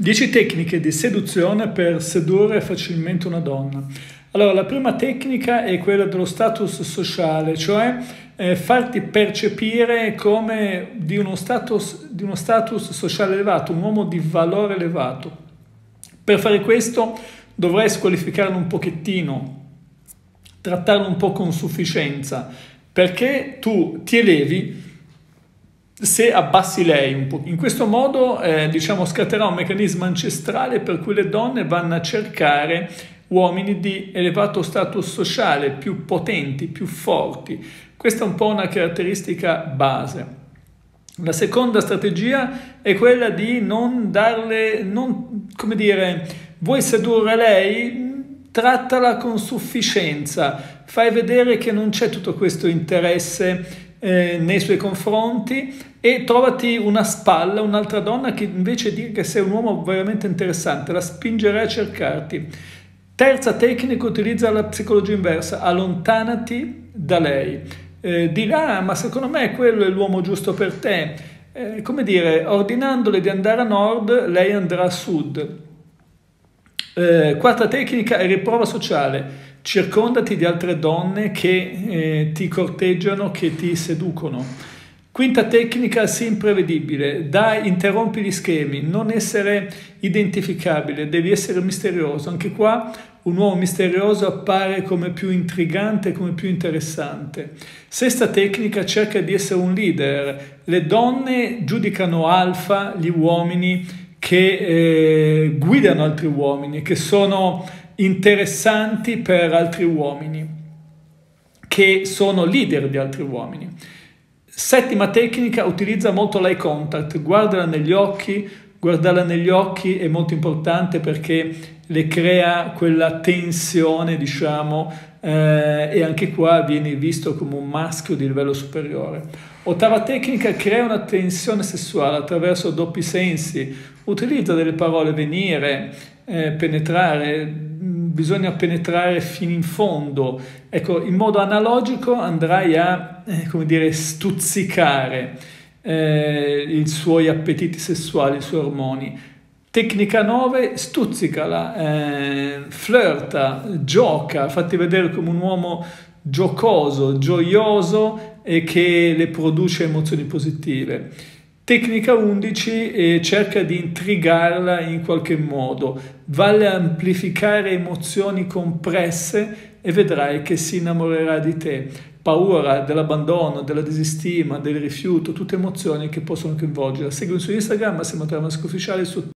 10 tecniche di seduzione per sedurre facilmente una donna. Allora, la prima tecnica è quella dello status sociale, cioè eh, farti percepire come di uno, status, di uno status sociale elevato, un uomo di valore elevato. Per fare questo dovrai squalificarlo un pochettino, trattarlo un po' con sufficienza, perché tu ti elevi se abbassi lei un po'. In questo modo eh, diciamo, scatterà un meccanismo ancestrale per cui le donne vanno a cercare uomini di elevato status sociale, più potenti, più forti. Questa è un po' una caratteristica base. La seconda strategia è quella di non darle, non, come dire, vuoi sedurre lei? Trattala con sufficienza, fai vedere che non c'è tutto questo interesse eh, nei suoi confronti e trovati una spalla, un'altra donna che invece di che sei un uomo veramente interessante, la spingerai a cercarti. Terza tecnica, utilizza la psicologia inversa, allontanati da lei. Eh, dirà, ma secondo me quello è l'uomo giusto per te. Eh, come dire, ordinandole di andare a nord, lei andrà a sud. Eh, quarta tecnica è riprova sociale circondati di altre donne che eh, ti corteggiano, che ti seducono. Quinta tecnica, sii imprevedibile, dai, interrompi gli schemi, non essere identificabile, devi essere misterioso. Anche qua un uomo misterioso appare come più intrigante, come più interessante. Sesta tecnica, cerca di essere un leader. Le donne giudicano alfa gli uomini che eh, guidano altri uomini, che sono interessanti per altri uomini, che sono leader di altri uomini. Settima tecnica, utilizza molto l'eye contact, guardala negli occhi, guardarla negli occhi è molto importante perché le crea quella tensione, diciamo, eh, e anche qua viene visto come un maschio di livello superiore. Ottava tecnica, crea una tensione sessuale attraverso doppi sensi, utilizza delle parole venire, eh, penetrare, bisogna penetrare fino in fondo. Ecco, in modo analogico andrai a, eh, come dire, stuzzicare eh, i suoi appetiti sessuali, i suoi ormoni. Tecnica 9, stuzzicala, eh, flirta, gioca, fatti vedere come un uomo giocoso, gioioso e che le produce emozioni positive. Tecnica 11 eh, cerca di intrigarla in qualche modo, vale amplificare emozioni compresse e vedrai che si innamorerà di te. Paura dell'abbandono, della disistima, del rifiuto, tutte emozioni che possono coinvolgerla. Segui su Instagram, Massimo Tramasco Ufficiale su